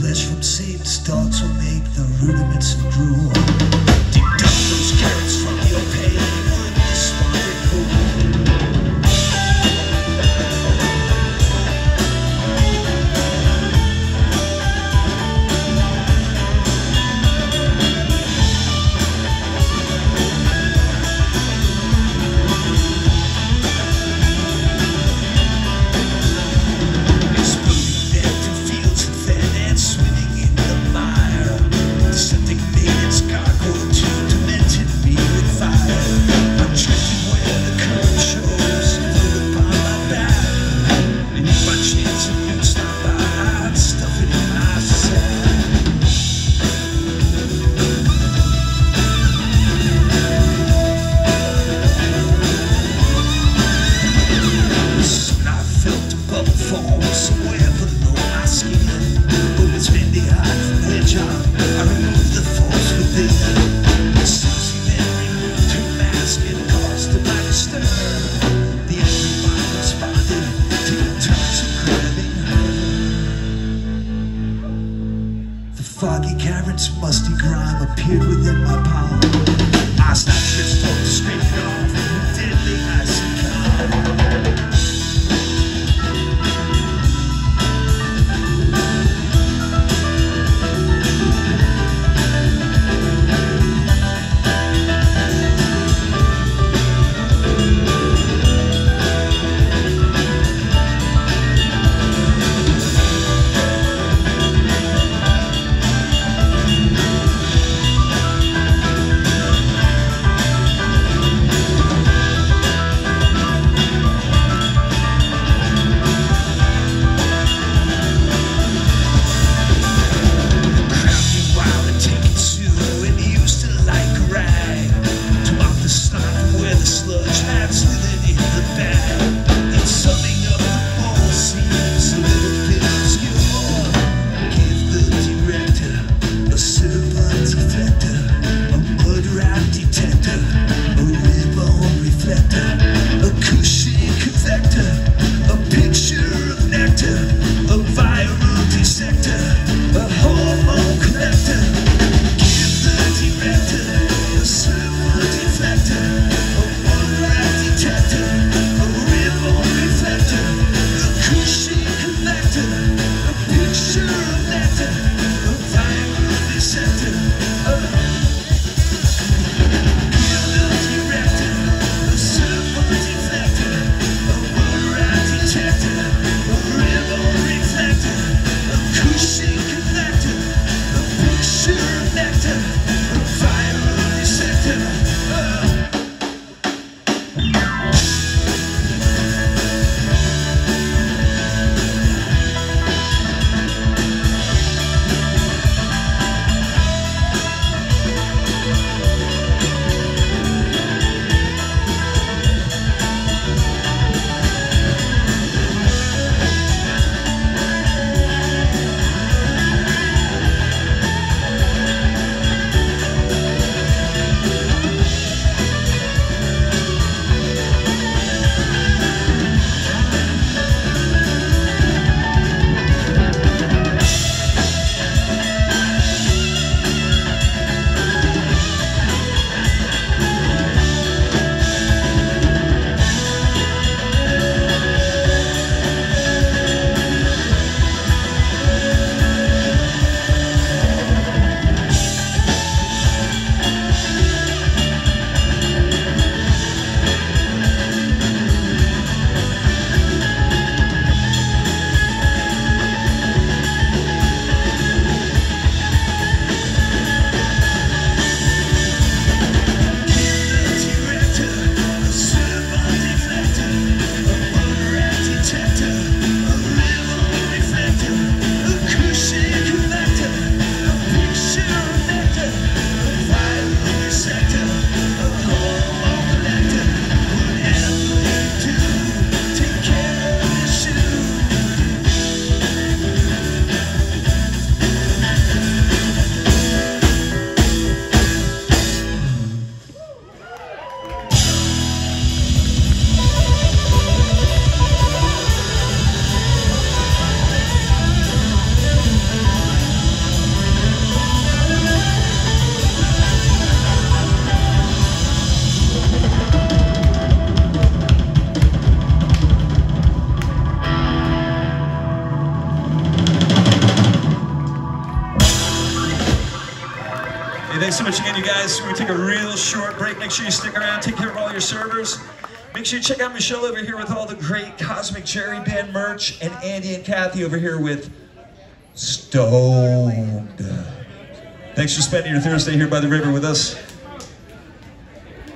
flesh from saved stalks will make the rudiments of gruel. Deduct those carrots from your pay. Parents' musty grime appeared within my palm. I scrape it off thanks so much again, you guys. We're gonna take a real short break. Make sure you stick around, take care of all your servers. Make sure you check out Michelle over here with all the great Cosmic Jerry Band merch, and Andy and Kathy over here with Stoned. Thanks for spending your Thursday here by the river with us.